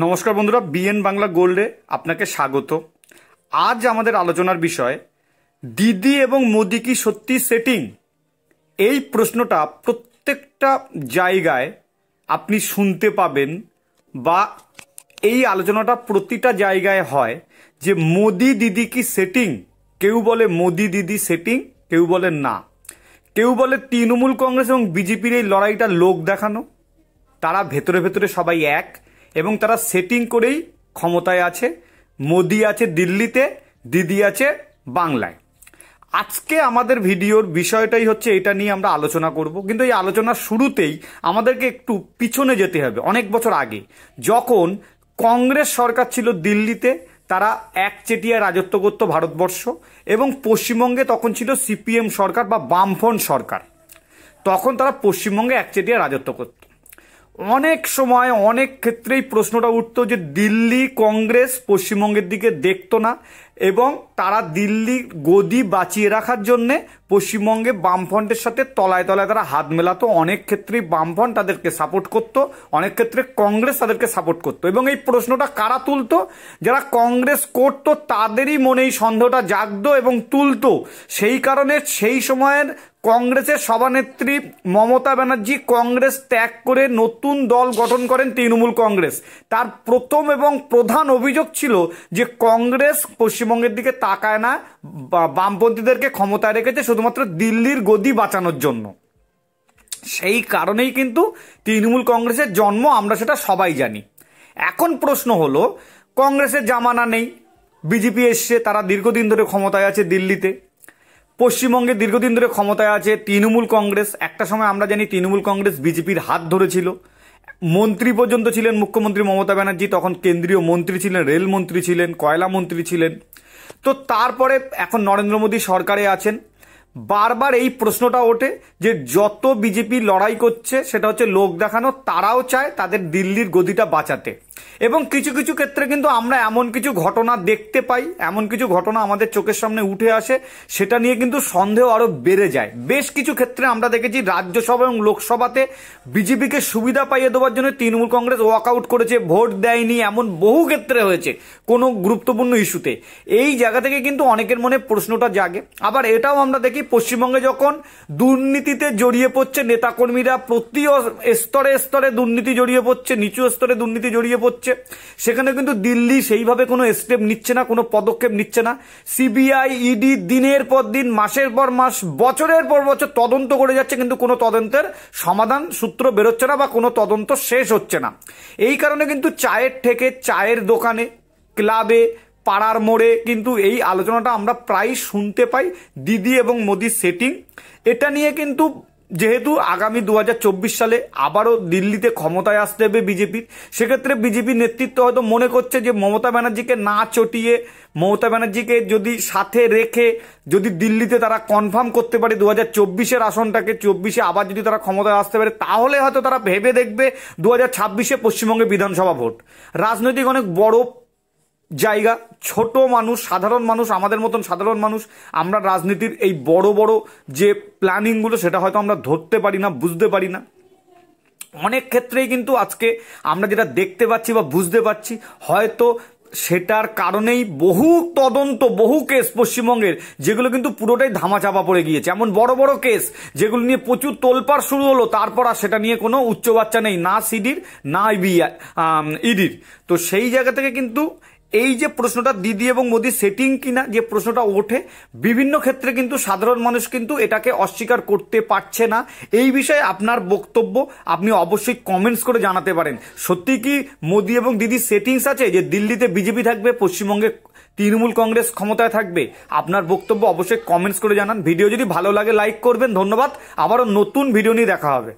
নমস্কার বন্ধুরা, বিএন বাংলা গোল্ডে আপনাকে স্বাগত। আজ আমাদের আলোচনার বিষয়, দিদি এবং মোদি কি সত্যি সেটিং? এই প্রশ্নটা প্রত্যেকটা জায়গায় আপনি শুনতে পাবেন বা এই আলোচনাটা প্রতিটা জায়গায় হয় যে মোদি দিদি কি সেটিং? কেউ বলে মোদি দিদি সেটিং, কেউ বলে না। কেউ বলে তৃণমূল কংগ্রেস এবং বিজেপির এই লড়াইটা লোক দেখানো। তারা ভেতরে ভেতরে সবাই এক। এবং তারা সেটিং করেই ক্ষমতায় আছে, মোদি আছে দিল্লিতে, দিদি আছে বাংলায়। আজকে আমাদের ভিডিওর বিষয়টাই হচ্ছে এটা নিয়ে আমরা আলোচনা করব, কিন্তু এই আলোচনার শুরুতেই আমাদেরকে একটু পিছনে যেতে হবে, অনেক বছর আগে। যখন কংগ্রেস সরকার ছিল দিল্লিতে, তারা একচেটিয়া রাজত্ব করত ভারতবর্ষ, এবং পশ্চিমবঙ্গে তখন ছিল সিপিএম সরকার বা বামফ্রন্ট সরকার। তখন তারা পশ্চিমবঙ্গে একচেটিয়া রাজত্ব করত। অনেক সময় অনেক ক্ষেত্রেই প্রশ্নটা উঠতো যে দিল্লি কংগ্রেস পশ্চিমবঙ্গের দিকে দেখতো না এবং তারা দিল্লি গদি বাঁচিয়ে রাখার জন্যে পশ্চিমবঙ্গে বামফ্রন্টের সাথে তলায় তলায় তারা হাত মেলাতো। অনেক ক্ষেত্রেই বামফ্রন্ট তাদেরকে সাপোর্ট করত, অনেক ক্ষেত্রে কংগ্রেস তাদেরকে সাপোর্ট করতো। এবং এই প্রশ্নটা কারা তুলতো? যারা কংগ্রেস করতো তাদেরই মনে এই সন্দেহটা জাগত এবং তুলতো। সেই কারণে সেই সময়ের কংগ্রেসের সভানেত্রী মমতা ব্যানার্জি কংগ্রেস ত্যাগ করে নতুন দল গঠন করেন তৃণমূল কংগ্রেস। তার প্রথম এবং প্রধান অভিযোগ ছিল যে কংগ্রেস পশ্চিমবঙ্গের দিকে তাকায় না বামপন্থীদেরকে ক্ষমতায় রেখেছে শুধুমাত্র দিল্লির গদি বাঁচানোর জন্য। সেই কারণেই কিন্তু তৃণমূল কংগ্রেসের জন্ম, আমরা সেটা সবাই জানি। এখন প্রশ্ন হলো, কংগ্রেসের জামানা নেই, বিজেপি এসছে, তারা দীর্ঘদিন ধরে ক্ষমতায় আছে দিল্লিতে। পশ্চিমবঙ্গে দীর্ঘদিন ধরে ক্ষমতায় আছে তৃণমূল কংগ্রেস। একটা সময় আমরা জানি তৃণমূল কংগ্রেস বিজেপির হাত ধরেছিল। মন্ত্রী পর্যন্ত ছিলেন মুখ্যমন্ত্রী মমতা ব্যানার্জি, তখন কেন্দ্রীয় মন্ত্রী ছিলেন রেলমন্ত্রী ছিলেন, কয়লা মন্ত্রী ছিলেন। তো তারপরে এখন নরেন্দ্র মোদী সরকারে আছেন। বারবার এই প্রশ্নটা ওঠে যে যত বিজেপি লড়াই করছে, সেটা হচ্ছে লোক দেখানো, তারাও চায় তাদের দিল্লির গদিটা বাঁচাতে। এবং কিছু কিছু ক্ষেত্রে কিন্তু আমরা এমন কিছু ঘটনা দেখতে পাই, এমন কিছু ঘটনা আমাদের চোখের সামনে উঠে আসে, সেটা নিয়ে কিন্তু সন্দেহ আরও বেড়ে যায়। বেশ কিছু ক্ষেত্রে আমরা দেখেছি রাজ্যসভা এবং লোকসভাতে বিজেপিকে সুবিধা পাইয়ে দেওয়ার জন্য তৃণমূল কংগ্রেস ওয়াক আউট করেছে, ভোট দেয়নি, এমন বহু ক্ষেত্রে হয়েছে কোনো গুরুত্বপূর্ণ ইস্যুতে এই জায়গা থেকে কিন্তু অনেকের মনে প্রশ্নটা জাগে। আবার এটাও আমরা দেখি পশ্চিমবঙ্গে যখন দুর্নীতিতে জড়িয়ে পড়ছে নেতাকর্মীরা প্রতি স্তরে স্তরে দুর্নীতি জড়িয়ে পড়ছে, নিচু স্তরে দুর্নীতি জড়িয়ে পড়ছে, সেখানে কিন্তু দিল্লি সেইভাবে কোনো স্টেপ নিচ্ছে না, কোনো পদক্ষেপ নিচ্ছে না। সিবিআই ইডি দিনের পর দিন, মাসের পর মাস, বছরের পর বছর তদন্ত করে যাচ্ছে, কিন্তু কোনো তদন্তের সমাধান সূত্র বেরোচ্ছে না বা কোনো তদন্ত শেষ হচ্ছে না। এই কারণে কিন্তু চায়ের থেকে চায়ের দোকানে, ক্লাবে পাড়ার মোড়ে কিন্তু এই আলোচনাটা আমরা প্রায় শুনতে পাই দিদি এবং মোদির সেটিং এটা নিয়ে কিন্তু যেহেতু আগামী দু হাজার চব্বিশ সালে আবারও দিল্লিতে ক্ষমতায় আসতে হবে বিজেপির সেক্ষেত্রে বিজেপি নেতৃত্ব হয়তো মনে করছে যে মমতা ব্যানার্জিকে না চটিয়ে, মমতা ব্যানার্জিকে যদি সাথে রেখে যদি দিল্লিতে তারা কনফার্ম করতে পারে দু হাজার চব্বিশের আসনটাকে, চব্বিশে আবার যদি তারা ক্ষমতায় আসতে পারে, তাহলে হয়তো তারা ভেবে দেখবে দু হাজার ছাব্বিশে পশ্চিমবঙ্গে বিধানসভা ভোট। রাজনৈতিক অনেক বড় জায়গা, ছোট মানুষ, সাধারণ মানুষ, আমাদের মতন সাধারণ মানুষ, আমরা রাজনীতির এই বড় বড় যে প্ল্যানিংগুলো, সেটা হয়তো আমরা ধরতে পারি না, বুঝতে পারি না। অনেক ক্ষেত্রেই কিন্তু আজকে আমরা যেটা দেখতে পাচ্ছি বা বুঝতে পারছি, হয়তো সেটার কারণেই বহু তদন্ত, বহু কেস পশ্চিমবঙ্গের, যেগুলো কিন্তু পুরোটাই ধামাচাপা পড়ে গিয়েছে। এমন বড় বড় কেস, যেগুলো নিয়ে প্রচুর তোলপাড় শুরু হলো, তারপর আর সেটা নিয়ে কোনো উচ্চ বাচ্চা নেই, না সিডির, না ইডির। তো সেই জায়গা থেকে কিন্তু এই যে প্রশ্নটা দিদি এবং মোদি সেটিং কিনা, যে প্রশ্নটা ওঠে, বিভিন্ন ক্ষেত্রে কিন্তু সাধারণ মানুষ কিন্তু এটাকে অস্বীকার করতে পারছে না। এই বিষয়ে আপনার বক্তব্য আপনি অবশ্যই কমেন্টস করে জানাতে পারেন। সত্যি কি মোদি এবং দিদি সেটিংস আছে? যে দিল্লিতে বিজেপি থাকবে, পশ্চিমবঙ্গে তৃণমূল কংগ্রেস ক্ষমতায় থাকবে? আপনার বক্তব্য অবশ্যই কমেন্টস করে জানান। ভিডিও যদি ভালো লাগে লাইক করবেন। ধন্যবাদ। আবারও নতুন ভিডিও নিয়ে দেখা হবে।